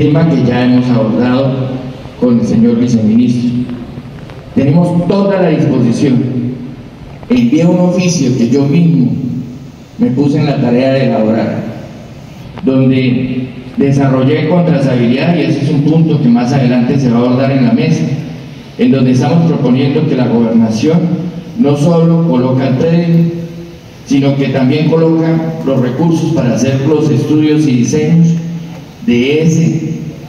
tema que ya hemos abordado con el señor viceministro. Tenemos toda la disposición. Envié un oficio que yo mismo me puse en la tarea de elaborar, donde desarrollé con trazabilidad, y ese es un punto que más adelante se va a abordar en la mesa, en donde estamos proponiendo que la gobernación no solo coloca el predio, sino que también coloca los recursos para hacer los estudios y diseños de ese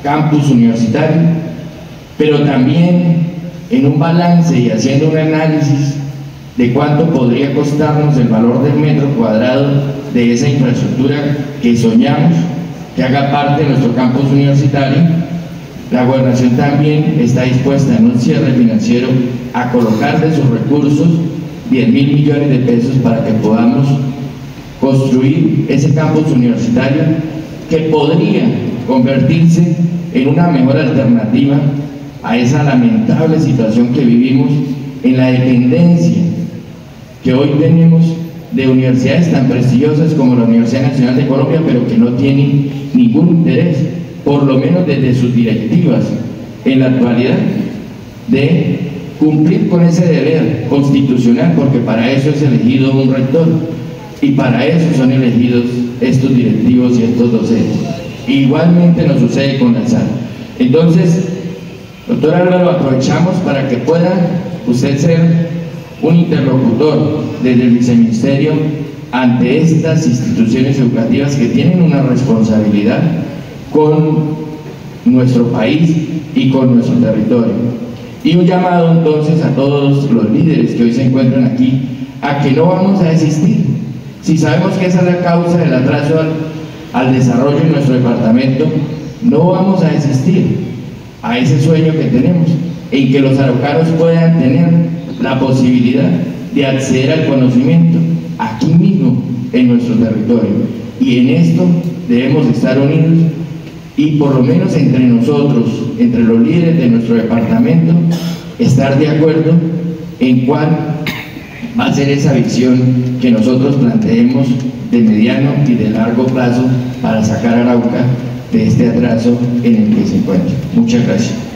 campus universitario, pero también en un balance y haciendo un análisis de cuánto podría costarnos el valor del metro cuadrado de esa infraestructura que soñamos que haga parte de nuestro campus universitario, la gobernación también está dispuesta en un cierre financiero a colocar de sus recursos 10 mil millones de pesos para que podamos construir ese campus universitario que podría convertirse en una mejor alternativa a esa lamentable situación que vivimos en la dependencia que hoy tenemos de universidades tan prestigiosas como la Universidad Nacional de Colombia, pero que no tienen ningún interés, por lo menos desde sus directivas en la actualidad, de cumplir con ese deber constitucional, porque para eso es elegido un rector y para eso son elegidos estos directivos y estos docentes. Igualmente nos sucede con la SAL. Entonces, doctor Álvaro, aprovechamos para que pueda usted ser un interlocutor desde el viceministerio ante estas instituciones educativas que tienen una responsabilidad con nuestro país y con nuestro territorio. Y un llamado entonces a todos los líderes que hoy se encuentran aquí a que no vamos a desistir. Si sabemos que esa es la causa del atraso al, desarrollo en nuestro departamento, no vamos a desistir a ese sueño que tenemos, en que los araucanos puedan tener la posibilidad de acceder al conocimiento aquí mismo en nuestro territorio. Y en esto debemos estar unidos y por lo menos entre nosotros, entre los líderes de nuestro departamento, estar de acuerdo en cuál va a ser esa visión que nosotros planteemos de mediano y de largo plazo para sacar a Arauca de este atraso en el que se encuentra. Muchas gracias.